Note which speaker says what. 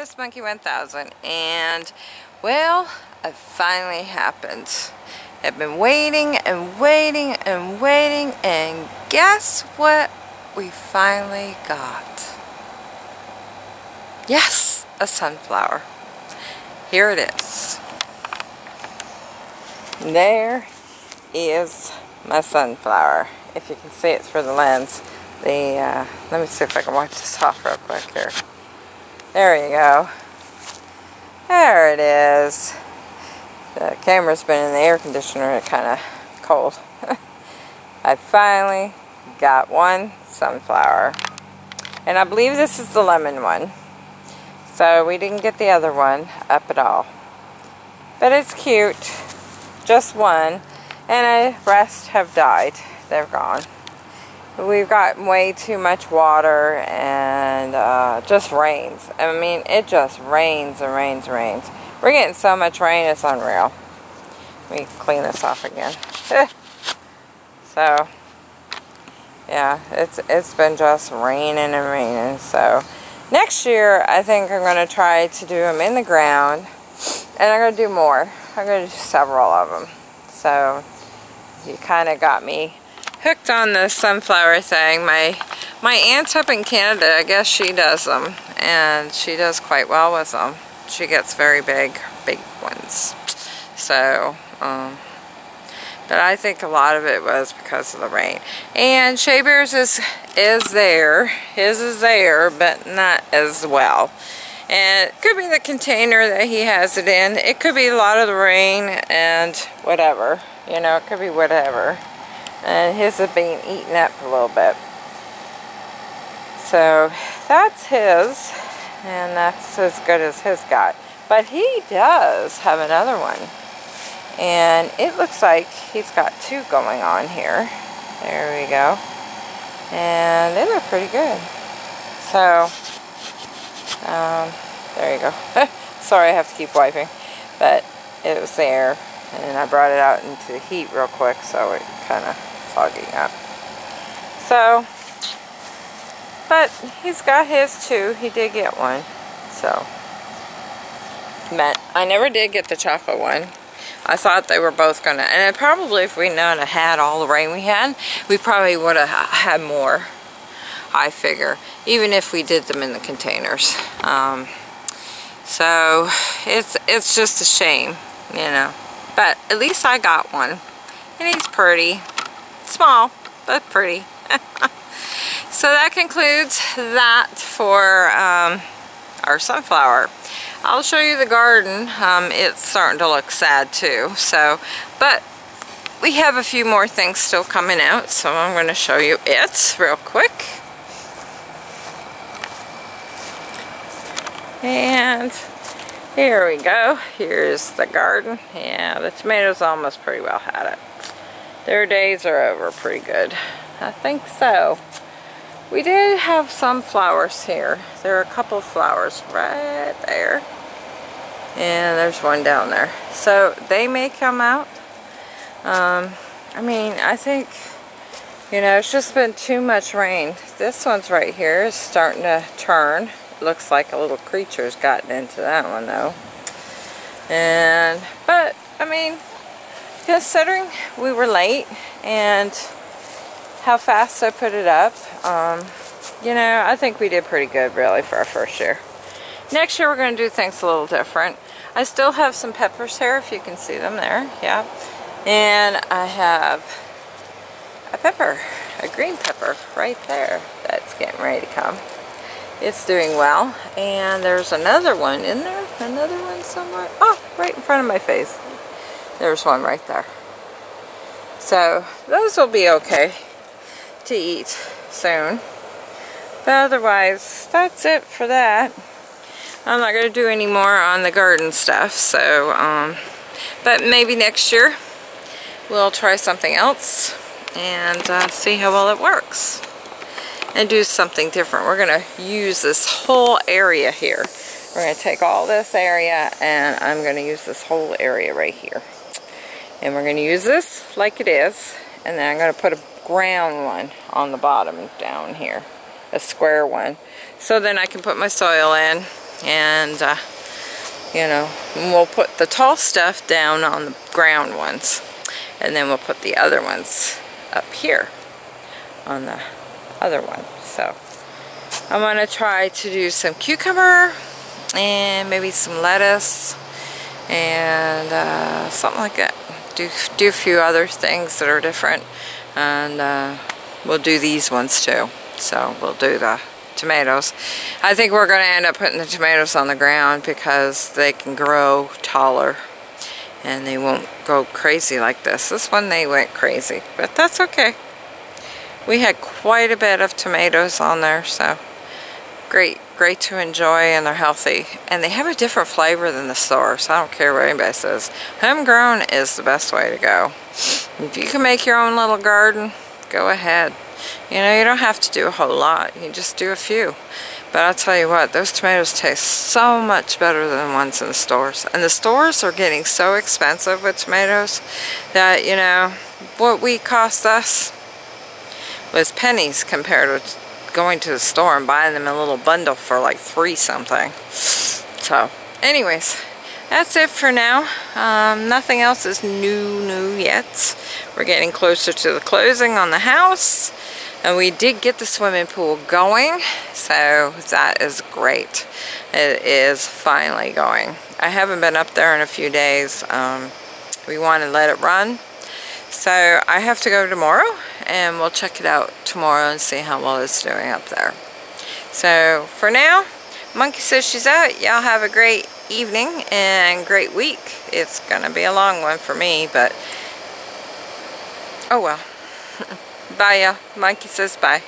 Speaker 1: this Monkey 1000 and well it finally happened. I've been waiting and waiting and waiting and guess what we finally got? Yes a sunflower. Here it is. There is my sunflower if you can see it through the lens. The uh, let me see if I can watch this off real quick here there you go. There it is. The camera's been in the air conditioner it's kind of cold. I finally got one sunflower. And I believe this is the lemon one. So we didn't get the other one up at all. But it's cute. Just one. And the rest have died. They're gone we've got way too much water and uh, just rains. I mean, it just rains and rains and rains. We're getting so much rain, it's unreal. Let me clean this off again. so, yeah, it's it's been just raining and raining. So, next year, I think I'm going to try to do them in the ground. And I'm going to do more. I'm going to do several of them. So, you kind of got me hooked on the sunflower thing. My my aunt up in Canada, I guess she does them, and she does quite well with them. She gets very big, big ones. So, um, but I think a lot of it was because of the rain. And Shea Bears is, is there. His is there, but not as well. And it could be the container that he has it in. It could be a lot of the rain and whatever. You know, it could be whatever and his is being eaten up a little bit. So that's his, and that's as good as his got. But he does have another one. And it looks like he's got two going on here. There we go. And they look pretty good. So, um, there you go. Sorry I have to keep wiping. But it was there. And I brought it out into the heat real quick so it kind of fogging up. So, but he's got his too. He did get one. So, but I never did get the chocolate one. I thought they were both gonna, and probably if we'd had all the rain we had, we probably would have had more. I figure, even if we did them in the containers. Um, so it's it's just a shame, you know. But at least I got one, and he's pretty. Small, but pretty. so that concludes that for um, our sunflower. I'll show you the garden. Um, it's starting to look sad too. So, but we have a few more things still coming out, so I'm going to show you it real quick. And here we go. Here's the garden. Yeah, the tomatoes almost pretty well had it. Their days are over pretty good. I think so. We did have some flowers here. There are a couple flowers right there. And there's one down there. So they may come out. Um, I mean, I think, you know, it's just been too much rain. This one's right here is starting to turn. Looks like a little creature's gotten into that one though. And, but, I mean, considering we were late and how fast I put it up, um, you know, I think we did pretty good really for our first year. Next year we're going to do things a little different. I still have some peppers here if you can see them there, yeah. And I have a pepper, a green pepper right there that's getting ready to come. It's doing well. And there's another one in there, another one somewhere. Oh, right in front of my face. There's one right there. So those will be okay to eat soon. But otherwise, that's it for that. I'm not going to do any more on the garden stuff. So, um, but maybe next year we'll try something else and uh, see how well it works. And do something different. We're going to use this whole area here. We're going to take all this area and I'm going to use this whole area right here. And we're going to use this like it is. And then I'm going to put a ground one on the bottom down here. A square one. So then I can put my soil in And, uh, you know, we'll put the tall stuff down on the ground ones. And then we'll put the other ones up here on the other one. So I'm going to try to do some cucumber and maybe some lettuce and uh, something like that. Do, do a few other things that are different and uh, we'll do these ones too. So we'll do the tomatoes. I think we're going to end up putting the tomatoes on the ground because they can grow taller and they won't go crazy like this. This one they went crazy, but that's okay. We had quite a bit of tomatoes on there, so great, great to enjoy and they're healthy. And they have a different flavor than the store, I don't care what anybody says. Homegrown is the best way to go. If you can make your own little garden, go ahead. You know, you don't have to do a whole lot. You just do a few. But I'll tell you what, those tomatoes taste so much better than ones in the stores. And the stores are getting so expensive with tomatoes that, you know, what we cost us was pennies compared to going to the store and buying them a little bundle for like three something. So, anyways, that's it for now. Um, nothing else is new, new yet. We're getting closer to the closing on the house. And we did get the swimming pool going, so that is great. It is finally going. I haven't been up there in a few days. Um, we want to let it run. So I have to go tomorrow, and we'll check it out tomorrow and see how well it's doing up there. So for now, Monkey says she's out. Y'all have a great evening and great week. It's going to be a long one for me, but oh well. Bye, y'all. Monkey says bye.